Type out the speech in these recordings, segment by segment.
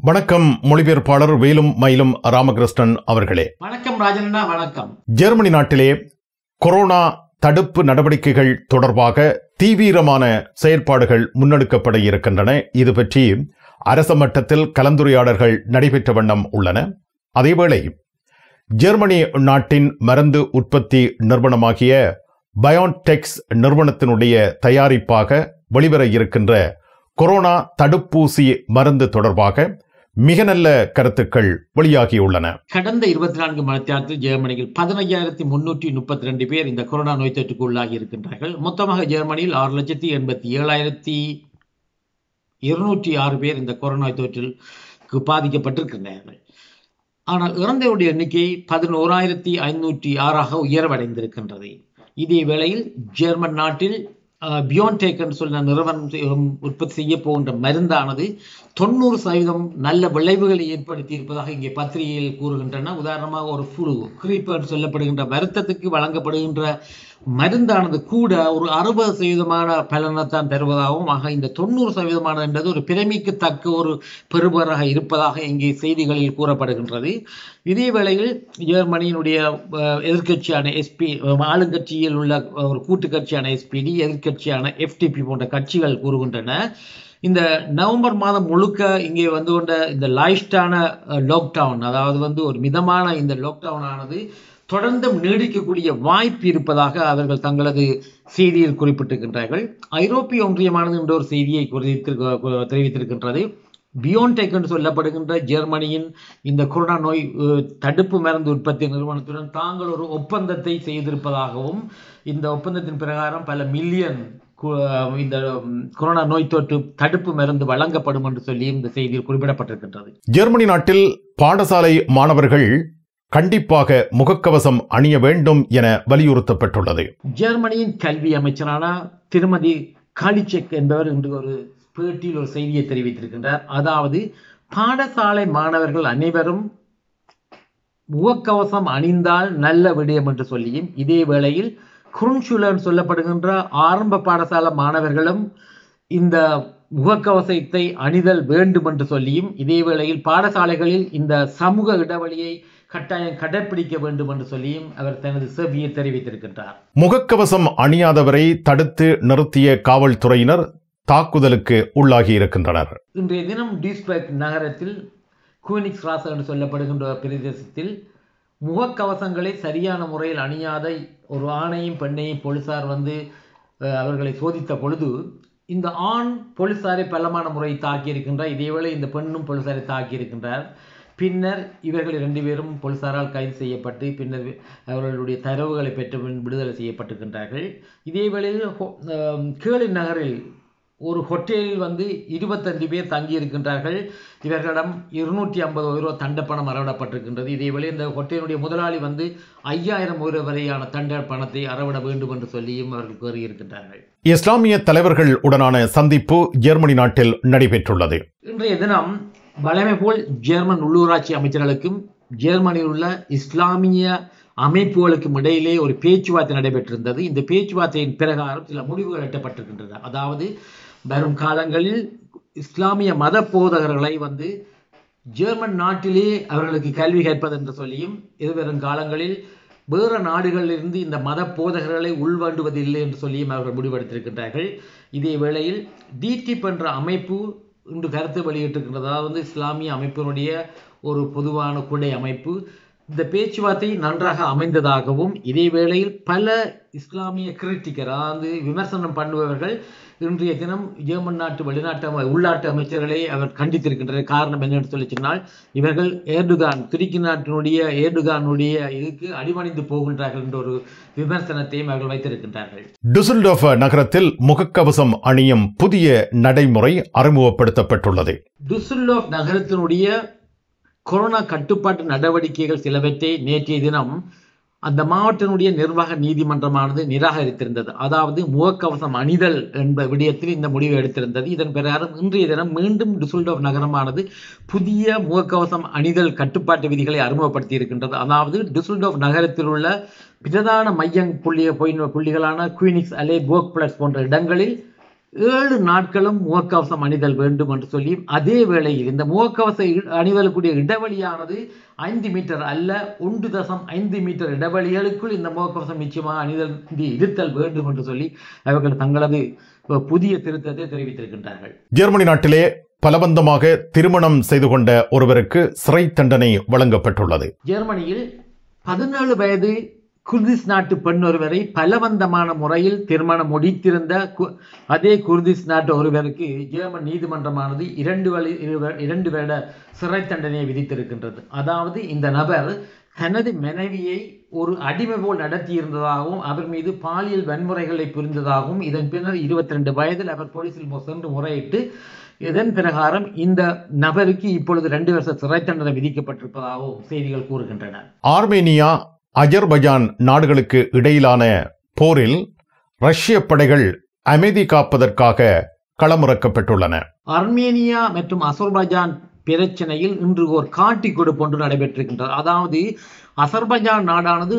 வணக்கம் மொழிபெயர்ப்பாளர் வேலும் மயிலும் ராமகிருஷ்ணன் அவர்களே. வணக்கம் ராஜண்ணா வணக்கம். ஜெர்மனி நாட்டிலே கொரோனா தடுப்பு நடவடிக்கைகள் தொடர்பாக தீவிரமான செயற்பாடுகள் முன்னெடுக்கப்பட இருக்கின்றன. இது பற்றி அரச மட்டத்தில் கலந்துரையாடல்கள் நடைபெற்ற வண்ணம் உள்ளன. அதேவேளை ஜெர்மனி நாட்டின் மருந்து உற்பத்தி நிறுவனமாகிய பயோன்டெக்ஸ் நிறுவனத்தினுடைய தயாரிப்பாக வெளிவர இருக்கின்ற கொரோனா தடுப்பூசி மருந்து தொடர்பாக மிக நல்ல கருத்துக்கள் வெளியாகியுள்ளன. கடந்த இருபத்தி நான்கு மணித்தியாரத்தில் ஜெர்மனியில் பதினைஞ்சாயிரத்தி முன்னூற்றி முப்பத்தி ரெண்டு பேர் இந்த கொரோனா நோய் தொற்றுக்கு உள்ளாகி இருக்கின்றார்கள். மொத்தமாக ஜெர்மனியில் ஆறு லட்சத்தி எண்பத்தி ஏழாயிரத்தி இருநூற்றி ஆறு பேர் இந்த கொரோனா நோய் தொற்றிற்கு பாதிக்கப்பட்டிருக்கின்றார்கள். ஆனால் இறந்தவருடைய எண்ணிக்கை பதினோராயிரத்தி ஐநூற்றி ஆறாக உயர்வடைந்திருக்கின்றது. இதே வேளையில் ஜெர்மன் நாட்டில் பியோன்டேக் என்று சொன்ன நிறுவனம் உற்பத்தி செய்ய போகின்ற மருந்தானது தொண்ணூறு சதவீதம் நல்ல விளைவுகளை ஏற்படுத்தி இருப்பதாக இங்கே பத்திரிகையில் கூறுகின்றன. உதாரணமாக ஒரு புழு கிரீப் என்று சொல்லப்படுகின்ற வருத்தத்துக்கு வழங்கப்படுகின்ற மருந்தானது கூட ஒரு அறுபது சதவீதமான பலனைத்தான் தருவதாகவும் ஆக இந்த தொண்ணூறு சதவீதமானது என்றது ஒரு பிரமிக்கத்தக்க ஒரு பெறுபராக இருப்பதாக இங்கே செய்திகளில் கூறப்படுகின்றது. இதே வேளையில் ஜெர்மனியினுடைய எதிர்கட்சியான எஸ்பி ஆளுங்கட்சியில் உள்ள ஒரு கூட்டு கட்சியான எஸ்பிடி கட்சியான எஃப்டிபி போன்ற கட்சிகள் கூறுகின்றன. இந்த நவம்பர் மாதம் முழுக்க இங்கே வந்து கொண்ட இந்த லாய்ஸ்டான லாக்டவுன் அதாவது வந்து ஒரு மிதமான இந்த லாக்டவுன் ஆனது தொடர்ந்தும் நீடிக்கக்கூடிய வாய்ப்பு இருப்பதாக அவர்கள் தங்களது செய்தியில் குறிப்பிட்டிருக்கின்றார்கள். ஐரோப்பிய ஒன்றியமானது என்ற ஒரு செய்தியை தெரிவித்திருக்கின்றது. பியோன்டெக் என்று சொல்லப்படுகின்ற ஜெர்மனியின் இந்த கொரோனா நோய் தடுப்பு மருந்து உற்பத்தி நிறுவனத்துடன் தாங்கள் ஒரு ஒப்பந்தத்தை செய்திருப்பதாகவும் இந்த ஒப்பந்தத்தின் பிரகாரம் பல மில்லியன் இந்த கொரோனா நோய் தொற்று தடுப்பு மருந்து வழங்கப்படும் என்று சொல்லி இந்த செய்தியில் குறிப்பிடப்பட்டிருக்கின்றது. ஜெர்மனி நாட்டில் பாடசாலை மாணவர்கள் கண்டிப்பாக முகக்கவசம் அணிய வேண்டும் என வலியுறுத்தப்பட்டுள்ளது. ஜெர்மனியின் கல்வி அமைச்சரான திருமதி காலிச்செக் என்பவர் இன்று ஒரு பேட்டியில் ஒரு செய்தியை தெரிவித்திருக்கின்றார். அதாவது பாடசாலை மாணவர்கள் அனைவரும் முகக்கவசம் அணிந்தால் நல்ல விடயம் என்று சொல்லியும் இதே வேளையில் குருன்சுலன் சொல்லப்படுகின்ற ஆரம்ப பாடசாலை மாணவர்களும் இந்த முகக்கவசத்தை அணிதல் வேண்டும் என்று சொல்லியும் இதே வேளையில் பாடசாலைகளில் இந்த சமூக இடைவெளியை கட்டாயம் கடைபிடிக்க வேண்டும் என்று சொல்லியும் அவர் தனது செவியை தெரிவித்திருக்கின்றார். முகக்கவசம் அணியாதவரை தடுத்து நிறுத்திய காவல்துறையினர் தாக்குதலுக்கு உள்ளாகி இருக்கின்றனர். இன்றைய தினம் டியூஸ்பர்க் நகரத்தில் குவினிக்ஸ் ராச என்று சொல்லப்படுகின்ற பிரதேசத்தில் முகக்கவசங்களை சரியான முறையில் அணியாத ஒரு ஆணையும் பெண்ணையும் போலீசார் வந்து அவர்களை சோதித்த பொழுது இந்த ஆண் போலீசாரை பலமான முறை தாக்கியிருக்கின்றார் இதேவேளை இந்த பெண்ணும் போலீசாரை தாக்கியிருக்கின்றார் பின்னர் இவர்கள் இரண்டு பேரும் போலீசாரால் கைது செய்யப்பட்டு பின்னர் அவர்களுடைய தரவுகளை பெற்று விடுதலை செய்யப்பட்டிருக்கின்றார்கள். இதேவேளையில் கேளி நகரில் ஒரு ஹோட்டலில் வந்து இருபத்தஞ்சு பேர் தங்கியிருக்கின்றார்கள் இவர்களிடம் இருநூற்றி ஐம்பது யூரோ தண்டப்பணம் அறவிடப்பட்டிருக்கின்றது. இதேவேளை இந்த ஹோட்டலுடைய முதலாளி வந்து ஐயாயிரம் யூரோ வரையான தண்ட பணத்தை அறவிட வேண்டும் என்று சொல்லியும் அவர்கள் கோரியிருக்கின்றார்கள் இஸ்லாமிய தலைவர்கள் உடனான சந்திப்பு ஜெர்மனி நாட்டில் நடைபெற்றுள்ளது. இன்றைய தினம் வளமை போல் ஜெர்மன் உள்ளூராட்சி அமைச்சர்களுக்கும் ஜெர்மனியில் உள்ள இஸ்லாமிய அமைப்புகளுக்கும் இடையிலே ஒரு பேச்சுவார்த்தை நடைபெற்றிருந்தது. இந்த பேச்சுவார்த்தையின் பிரகாரம் சில முடிவுகள் எட்டப்பட்டிருக்கின்றன. அதாவது வரும் காலங்களில் இஸ்லாமிய மத போதகர்களை வந்து ஜெர்மன் நாட்டிலே அவர்களுக்கு கல்வி கேட்பது என்று சொல்லியும் எதிர்வரும் காலங்களில் வேறு நாடுகளிலிருந்து இந்த மத போதகர்களை உள்வாண்டுவதில்லை என்று சொல்லியும் அவர்கள் முடிவெடுத்திருக்கின்றார்கள். இதே வேளையில் டிடிப் என்ற அமைப்பு இன்று கருத்து வெளியிட்டிருக்கின்றது. அதாவது இஸ்லாமிய அமைப்பினுடைய ஒரு பொதுவான குடை அமைப்பு. இந்த பேச்சுவார்த்தை நன்றாக அமைந்ததாகவும் இதே வேளையில் பல இஸ்லாமிய கிரிட்டிக்கர் அதாவது விமர்சனம் பண்ணுபவர்கள் இன்றைய தினம் ஜெர்மன் நாட்டு வெளிநாட்டு உள்நாட்டு அமைச்சர்களை அவர் கண்டித்திருக்கின்றனர். காரணம் என்னன்னு சொல்லி சொன்னால் இவர்கள் ஏர்டுகான் துருக்கி நாட்டினுடைய ஏர்டுகானுடைய இதுக்கு அடிமணிந்து போகின்றார்கள் என்ற ஒரு விமர்சனத்தையும் அவர்கள் வைத்திருக்கின்றார்கள். டுசல்டோஃப் நகரத்தில் முகக்கவசம் அணியும் புதிய நடைமுறை அறிமுகப்படுத்தப்பட்டுள்ளது. டுசல்டோஃப் நகரத்தினுடைய கொரோனா கட்டுப்பாட்டு நடவடிக்கைகள் சிலவற்றை நேற்றைய தினம் அந்த மாவட்டத்தினுடைய நிர்வாக நீதிமன்றமானது நிராகரித்திருந்தது. அதாவது முகக்கவசம் அணிதல் என்ற விடயத்தில் இந்த முடிவு எடுத்திருந்தது. இதன் பிரகாரம் இன்றைய தினம் மீண்டும் டுசுல்டோப் நகரமானது புதிய முகக்கவசம் அணிதல் கட்டுப்பாட்டு விதிகளை அறிமுகப்படுத்தி இருக்கின்றது. அதாவது டுசுல்டோப் நகரத்தில் உள்ள பிரதான மையம் புள்ளிய புள்ளிகளான குயினிக்ஸ் அலே போக் பிளஸ் போன்ற இடங்களில் ஏழு நாட்களும் முகக்கவசம் அணிதல் வேண்டும் என்று சொல்லியும் அதே வேளையில் இந்த முகக்கவச அணிதலுக்குரிய இடைவெளியானது ஐந்து மீட்டர் அல்ல ஒன்று தசம் ஐந்து மீட்டர் இடைவெளிகளுக்குள் இந்த முகக்கவசம் நிச்சயமாக அணிதல் இருத்தல் வேண்டும் என்று சொல்லி அவர்கள் தங்களது புதிய திருத்தத்தை தெரிவித்திருக்கின்றார்கள். ஜெர்மனி நாட்டிலே பலவந்தமாக திருமணம் செய்து கொண்ட ஒருவருக்கு சிறை தண்டனை வழங்கப்பட்டுள்ளது. ஜெர்மனியில் பதினேழு வயது குர்திஸ் நாட்டு பெண் ஒருவரை பலவந்தமான முறையில் திருமணம் முடித்திருந்த கு- அதே குர்திஸ் நாட்டு ஒருவருக்கு ஜெர்மன் நீதிமன்றமானது இரண்டு வழி இரு- இரண்டு வருட சிறை தண்டனையை விதித்திருக்கின்றது. அதாவது இந்த நபர் தனது மனைவியை ஒரு அடிமை போல் நடத்தியிருந்ததாகவும் அவர் மீது பாலியல் வன்முறைகளை புரிந்ததாகவும் இதன் பின்னர் இருபத்தி ரெண்டு வயதில் அவர் போலீஸில் சென்று முறையிட்டு இதன் பிரகாரம் இந்த நபருக்கு இப்பொழுது ரெண்டு வருஷ சிறை தண்டனை விதிக்கப்பட்டிருப்பதாகவும் செய்திகள் கூறுகின்றன. ஆர்மேனியா அஜர்பஜான் நாடுகளுக்கு இடையிலான போரில் ரஷ்ய படைகள் அமைதி காப்பதற்காக களமிறக்கப்பட்டுள்ளன. அர்மேனியா மற்றும் அசர்பைஜான் பிரச்சனையில் இன்று ஒரு காட்டி கொடுப்பு ஒன்று நடைபெற்றிருக்கின்றது. அதாவது அசர்பைஜான் நாடானது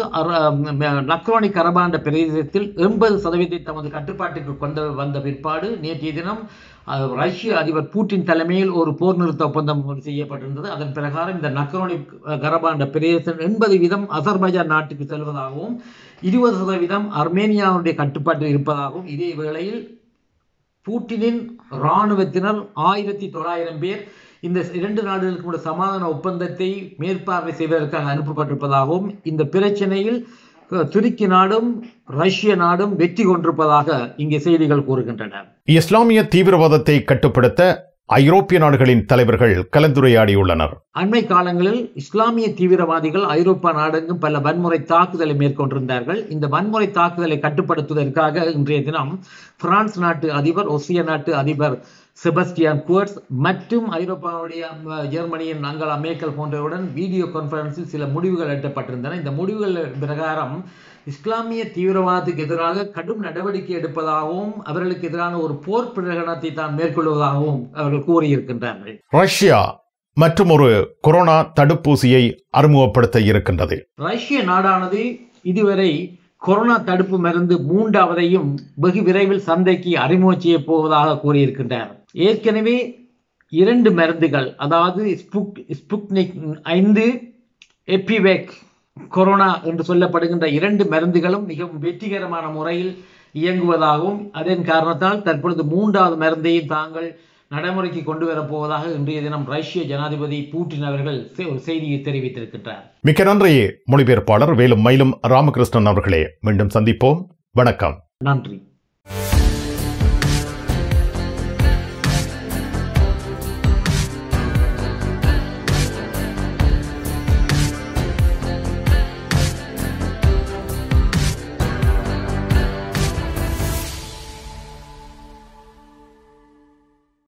நக்ரோனி கரபாண்ட பிரதேசத்தில் எண்பது சதவீதத்தை தமது கட்டுப்பாட்டுக்கு கொண்டு வந்த பிற்பாடு நேற்றைய தினம் ரஷ்ய அதிபர் பூட்டின் தலைமையில் ஒரு போர் நிறுத்த ஒப்பந்தம் செய்யப்பட்டிருந்தது. அதன் பிரகாரம் இந்த நக்ரோனி கரபாண்ட பிரதேசம் எண்பது வீதம் அசர்பைஜான் நாட்டுக்கு செல்வதாகவும் இருபது சதவீதம் அர்மேனியாவுடைய கட்டுப்பாட்டில் இருப்பதாகவும் இதே வேளையில் பூட்டினின் இராணுவத்தினர் ஆயிரத்தி தொள்ளாயிரம் பேர் இந்த இரண்டு நாடுகளுக்கும் உள்ள சமாதான ஒப்பந்தத்தை மேற்பார்வை செய்வதற்காக அனுப்பப்பட்டிருப்பதாகவும் இந்த பிரச்சனையில் துருக்கி நாடும் ரஷ்ய நாடும் வெற்றி கொண்டிருப்பதாக இங்கே செய்திகள் கூறுகின்றன. இஸ்லாமிய தீவிரவாதத்தை கட்டுப்படுத்த ஐரோப்பிய நாடுகளின் தலைவர்கள் கலந்துரையாடியுள்ளனர். அண்மை காலங்களில் இஸ்லாமிய தீவிரவாதிகள் ஐரோப்பா நாடெங்கும் பல வன்முறை தாக்குதலை மேற்கொண்டிருந்தார்கள். இந்த வன்முறை தாக்குதலை கட்டுப்படுத்துவதற்காக இன்றைய தினம் பிரான்ஸ் நாட்டு அதிபர் ஒசிய நாட்டு அதிபர் செபஸ்டியான் குவர்ட்ஸ் மற்றும் ஐரோப்பாவுடைய ஜெர்மனியின் அங்கலா மேக்கல் போன்றவருடன் வீடியோ கான்பரன்ஸில் சில முடிவுகள் எட்டப்பட்டிருந்தன. இந்த முடிவுகள் பிரகாரம் இஸ்லாமிய தீவிரவாதத்துக்கு எதிராக கடும் நடவடிக்கை எடுப்பதாகவும் அவர்களுக்கு எதிரான ஒரு போர் பிரகடனத்தை தான் மேற்கொள்வதாகவும் அவர்கள் கூறியிருக்கின்றார்கள். ரஷ்யா மற்றும் ஒரு கொரோனா தடுப்பூசியை அறிமுகப்படுத்த இருக்கின்றது. ரஷ்ய நாடானது இதுவரை கொரோனா தடுப்பு மருந்து மூன்றாவதையும் வெகு விரைவில் சந்தைக்கு அறிமுகம் செய்ய போவதாக கூறியிருக்கின்றார். ஏற்கனவே இரண்டு மருந்துகள் அதாவது ஸ்புக் ஸ்புக்னிக் ஐந்து எப்பிவேக் கொரோனா என்று சொல்லப்படுகின்ற இரண்டு மருந்துகளும் மிகவும் வெற்றிகரமான முறையில் இயங்குவதாகவும் அதன் காரணத்தால் தற்பொழுது மூன்றாவது மருந்தையும் தாங்கள் நடைமுறைக்கு கொண்டு வரப்போவதாக இன்றைய தினம் ரஷ்ய ஜனாதிபதி பூட்டின் அவர்கள் ஒரு செய்தியை தெரிவித்திருக்கின்றார். மிக்க நன்றி மொழிபெயர்ப்பாளர் வேலும் மயிலும் ராமகிருஷ்ணன் அவர்களே. மீண்டும் சந்திப்போம். வணக்கம். நன்றி.